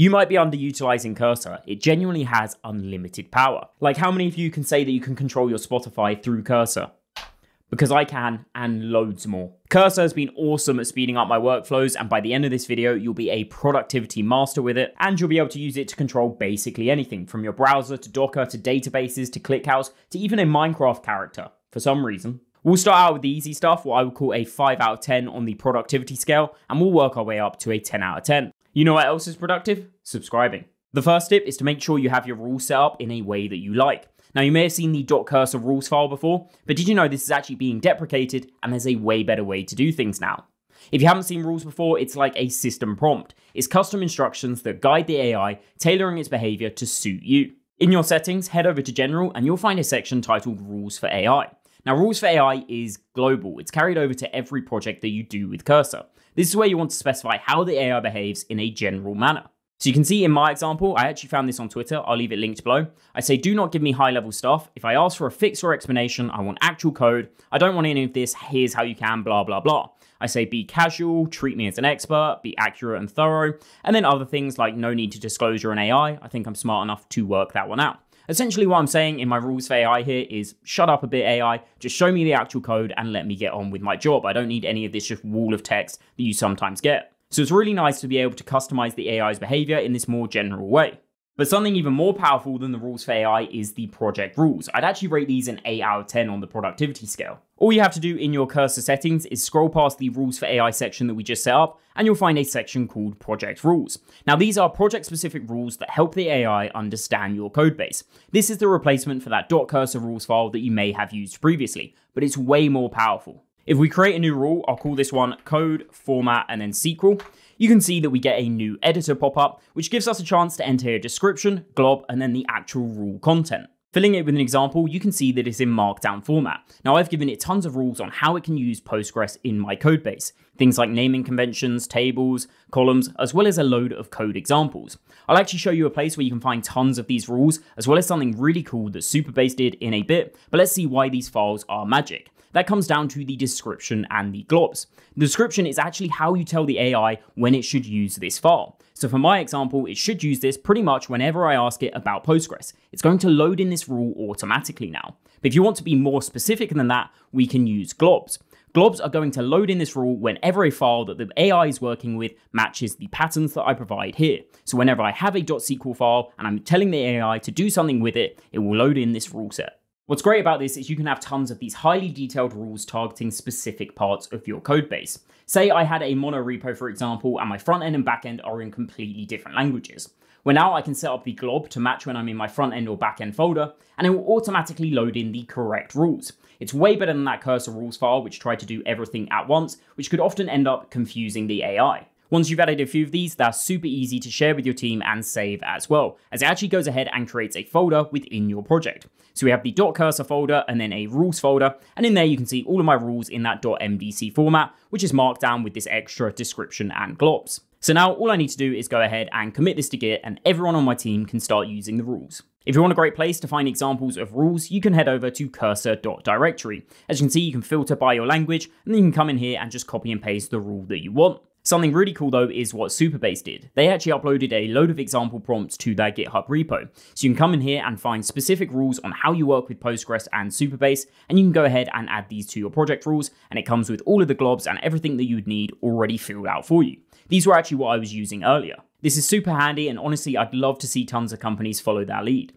You might be underutilizing Cursor. It genuinely has unlimited power. Like how many of you can say that you can control your Spotify through Cursor? because I can, and loads more. Cursor has been awesome at speeding up my workflows, and by the end of this video, you'll be a productivity master with it, and you'll be able to use it to control basically anything, from your browser to Docker to databases to ClickHouse to even a Minecraft character, for some reason. We'll start out with the easy stuff, what I would call a 5 out of 10 on the productivity scale, and we'll work our way up to a 10 out of 10. You know what else is productive? Subscribing. The first tip is to make sure you have your rules set up in a way that you like. Now, you may have seen the .cursor rules file before, but did you know this is actually being deprecated and there's a way better way to do things now? If you haven't seen rules before, it's like a system prompt. It's custom instructions that guide the AI, tailoring its behavior to suit you. In your settings, head over to General and you'll find a section titled Rules for AI. Now, Rules for AI is global. It's carried over to every project that you do with Cursor. This is where you want to specify how the AI behaves in a general manner. So you can see in my example, I actually found this on Twitter. I'll leave it linked below. I say, do not give me high level stuff. If I ask for a fix or explanation, I want actual code. I don't want any of this. Here's how you can, blah, blah, blah. I say be casual, treat me as an expert, be accurate and thorough. And then other things like no need to disclose you're an AI. I think I'm smart enough to work that one out. Essentially, what I'm saying in my rules for AI here is shut up a bit, AI, just show me the actual code and let me get on with my job. I don't need any of this just wall of text that you sometimes get. So it's really nice to be able to customize the AI's behavior in this more general way. But something even more powerful than the rules for AI is the project rules. I'd actually rate these an 8 out of 10 on the productivity scale. All you have to do in your cursor settings is scroll past the rules for AI section that we just set up, and you'll find a section called project rules. Now these are project specific rules that help the AI understand your codebase. This is the replacement for that .cursor rules file that you may have used previously, but it's way more powerful. If we create a new rule, I'll call this one code, format, and then SQL. You can see that we get a new editor pop up, which gives us a chance to enter a description, glob, and then the actual rule content. Filling it with an example, you can see that it's in Markdown format. Now I've given it tons of rules on how it can use Postgres in my codebase. Things like naming conventions, tables, columns, as well as a load of code examples. I'll actually show you a place where you can find tons of these rules, as well as something really cool that Supabase did in a bit, but let's see why these files are magic. That comes down to the description and the globs. The description is actually how you tell the AI when it should use this file. So for my example, it should use this pretty much whenever I ask it about Postgres. It's going to load in this rule automatically now. But if you want to be more specific than that, we can use globs. Globs are going to load in this rule whenever a file that the AI is working with matches the patterns that I provide here. So whenever I have a .sql file and I'm telling the AI to do something with it, it will load in this rule set. What's great about this is you can have tons of these highly detailed rules targeting specific parts of your code base. Say I had a mono repo, for example, and my front end and back end are in completely different languages. Well, now I can set up the glob to match when I'm in my front end or back end folder, and it will automatically load in the correct rules. It's way better than that cursor rules file, which tried to do everything at once, which could often end up confusing the AI. Once you've added a few of these, they're super easy to share with your team and save as well, as it actually goes ahead and creates a folder within your project. So we have the .cursor folder and then a rules folder, and in there you can see all of my rules in that .mdc format, which is Markdown with this extra description and globs. So now all I need to do is go ahead and commit this to Git and everyone on my team can start using the rules. If you want a great place to find examples of rules, you can head over to cursor.directory. As you can see, you can filter by your language, and then you can come in here and just copy and paste the rule that you want. Something really cool though is what Supabase did. They actually uploaded a load of example prompts to their GitHub repo. So you can come in here and find specific rules on how you work with Postgres and Supabase, and you can go ahead and add these to your project rules, and it comes with all of the globs and everything that you'd need already filled out for you. These were actually what I was using earlier. This is super handy, and honestly, I'd love to see tons of companies follow that lead.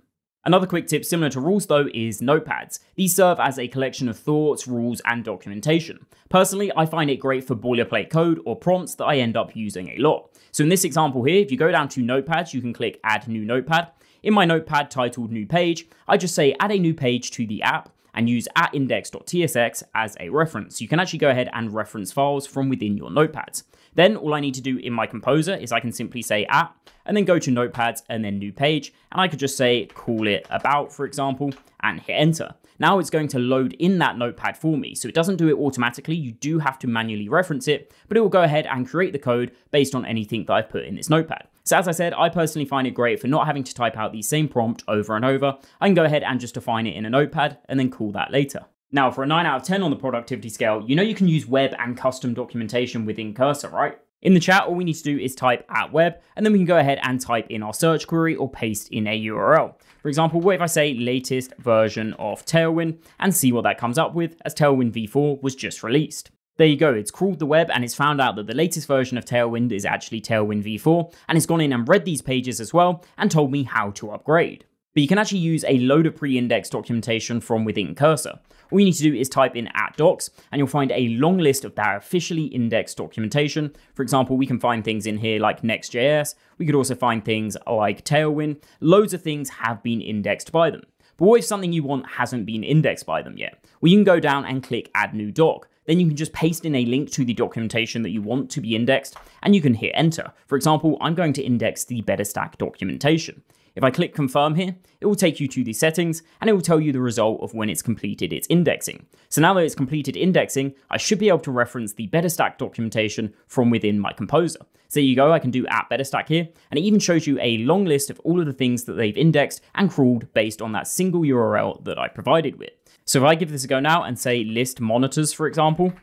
Another quick tip similar to rules though is notepads. These serve as a collection of thoughts, rules, and documentation. Personally, I find it great for boilerplate code or prompts that I end up using a lot. So in this example here, if you go down to notepads, you can click add new notepad. In my notepad titled new page, I just say add a new page to the app and use at index.tsx as a reference. You can actually go ahead and reference files from within your notepads. Then all I need to do in my composer is I can simply say at and then go to notepads and then new page. And I could just say call it about, for example, and hit enter. Now it's going to load in that notepad for me. So it doesn't do it automatically. You do have to manually reference it, but it will go ahead and create the code based on anything that I've put in this notepad. So as I said, I personally find it great for not having to type out the same prompt over and over. I can go ahead and just define it in a notepad and then call that later. Now, for a 9 out of 10 on the productivity scale, you know you can use web and custom documentation within Cursor, right? In the chat, all we need to do is type at web, and then we can go ahead and type in our search query or paste in a URL. For example, what if I say latest version of Tailwind and see what that comes up with as Tailwind v4 was just released. There you go, it's crawled the web and it's found out that the latest version of Tailwind is actually Tailwind v4, and it's gone in and read these pages as well and told me how to upgrade. But you can actually use a load of pre-indexed documentation from within Cursor. All you need to do is type in at docs, and you'll find a long list of their officially indexed documentation. For example, we can find things in here like Next.js. We could also find things like Tailwind. Loads of things have been indexed by them. But what if something you want hasn't been indexed by them yet? Well, you can go down and click Add New Doc. Then you can just paste in a link to the documentation that you want to be indexed, and you can hit enter. For example, I'm going to index the BetterStack documentation. If I click confirm here, it will take you to the settings and it will tell you the result of when it's completed its indexing. So now that it's completed indexing, I should be able to reference the BetterStack documentation from within my composer. So there you go, I can do at BetterStack here, and it even shows you a long list of all of the things that they've indexed and crawled based on that single URL that I provided with. So if I give this a go now and say list monitors, for example,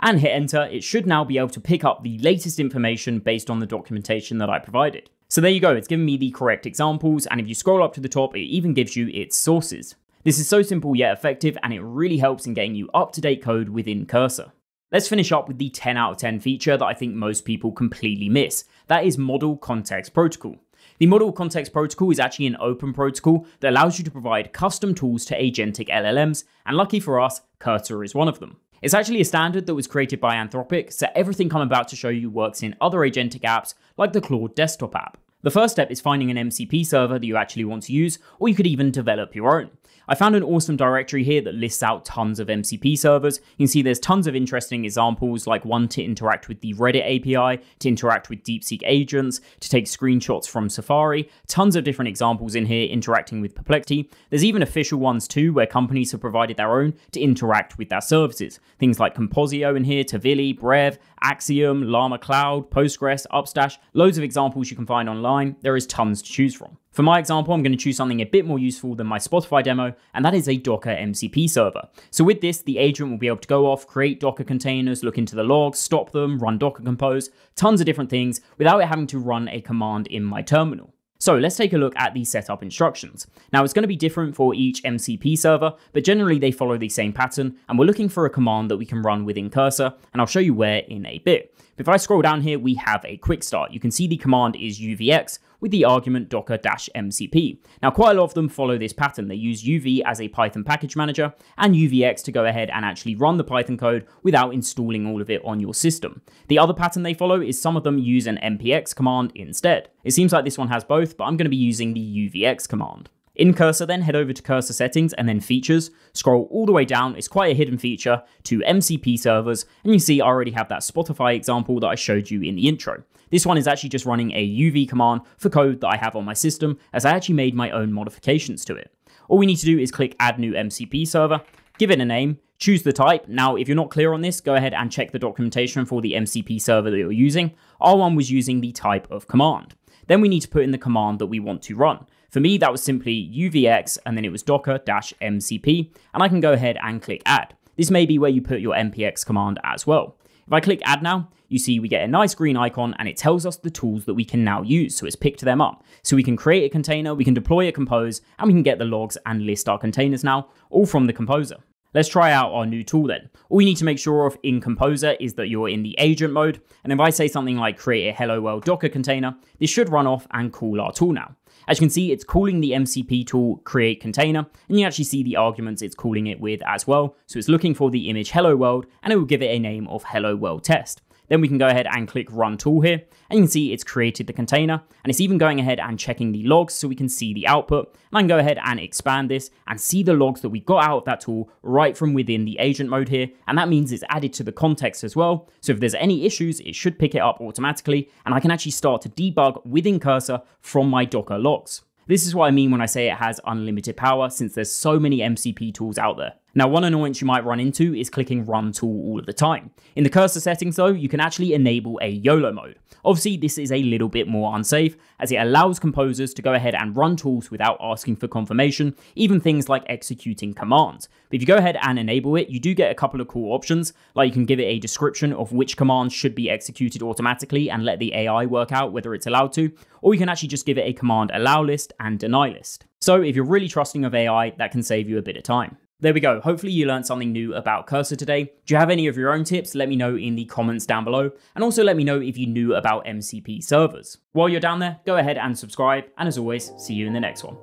and hit enter, it should now be able to pick up the latest information based on the documentation that I provided. So there you go, it's given me the correct examples, and if you scroll up to the top, it even gives you its sources. This is so simple yet effective, and it really helps in getting you up-to-date code within Cursor. Let's finish up with the 10 out of 10 feature that I think most people completely miss. That is Model Context Protocol. The Model Context Protocol is actually an open protocol that allows you to provide custom tools to agentic LLMs, and lucky for us, Cursor is one of them. It's actually a standard that was created by Anthropic, so everything I'm about to show you works in other agentic apps like the Claude desktop app. The first step is finding an MCP server that you actually want to use, or you could even develop your own. I found an awesome directory here that lists out tons of MCP servers. You can see there's tons of interesting examples, like one to interact with the Reddit API, to interact with DeepSeek agents, to take screenshots from Safari. Tons of different examples in here interacting with Perplexity. There's even official ones too, where companies have provided their own to interact with their services. Things like Composio in here, Tavily, Brev, Axiom, Llama Cloud, Postgres, Upstash, loads of examples you can find online. There is tons to choose from. For my example, I'm going to choose something a bit more useful than my Spotify demo, and that is a Docker MCP server. So with this, the agent will be able to go off, create Docker containers, look into the logs, stop them, run Docker Compose, tons of different things without it having to run a command in my terminal. So let's take a look at the setup instructions. Now it's going to be different for each MCP server, but generally they follow the same pattern, and we're looking for a command that we can run within Cursor, and I'll show you where in a bit. If I scroll down here, we have a quick start. You can see the command is UVX with the argument docker-mcp. Now, quite a lot of them follow this pattern. They use UV as a Python package manager and UVX to go ahead and actually run the Python code without installing all of it on your system. The other pattern they follow is some of them use an npx command instead. It seems like this one has both, but I'm going to be using the UVX command. In Cursor, then head over to Cursor Settings and then Features. Scroll all the way down, it's quite a hidden feature, to MCP servers, and you see I already have that Spotify example that I showed you in the intro. This one is actually just running a UV command for code that I have on my system, as I actually made my own modifications to it. All we need to do is click Add New MCP Server, give it a name, choose the type. Now, if you're not clear on this, go ahead and check the documentation for the MCP server that you're using. Our one was using the type of command. Then we need to put in the command that we want to run. For me, that was simply UVX and then it was docker-mcp, and I can go ahead and click add. This may be where you put your npx command as well. If I click add now, you see we get a nice green icon and it tells us the tools that we can now use. So it's picked them up. So we can create a container, we can deploy a compose, and we can get the logs and list our containers now, all from the composer. Let's try out our new tool then. All you need to make sure of in Composer is that you're in the agent mode. And if I say something like create a hello world Docker container, this should run off and call our tool now. As you can see, it's calling the MCP tool create container, and you actually see the arguments it's calling it with as well. So it's looking for the image hello world, and it will give it a name of hello world test. Then we can go ahead and click run tool here, and you can see it's created the container, and it's even going ahead and checking the logs so we can see the output. And I can go ahead and expand this and see the logs that we got out of that tool right from within the agent mode here, and that means it's added to the context as well. So if there's any issues, it should pick it up automatically, and I can actually start to debug within Cursor from my Docker logs. This is what I mean when I say it has unlimited power, since there's so many MCP tools out there. Now, one annoyance you might run into is clicking run tool all of the time. In the cursor settings though, you can actually enable a YOLO mode. Obviously, this is a little bit more unsafe as it allows composers to go ahead and run tools without asking for confirmation, even things like executing commands. But if you go ahead and enable it, you do get a couple of cool options, like you can give it a description of which commands should be executed automatically and let the AI work out whether it's allowed to, or you can actually just give it a command allow list and deny list. So if you're really trusting of AI, that can save you a bit of time. There we go. Hopefully you learned something new about Cursor today. Do you have any of your own tips? Let me know in the comments down below. And also let me know if you knew about MCP servers. While you're down there, go ahead and subscribe. And as always, see you in the next one.